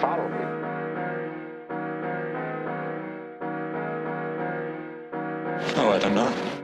Follow me. Oh, I don't know.